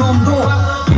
Dondô.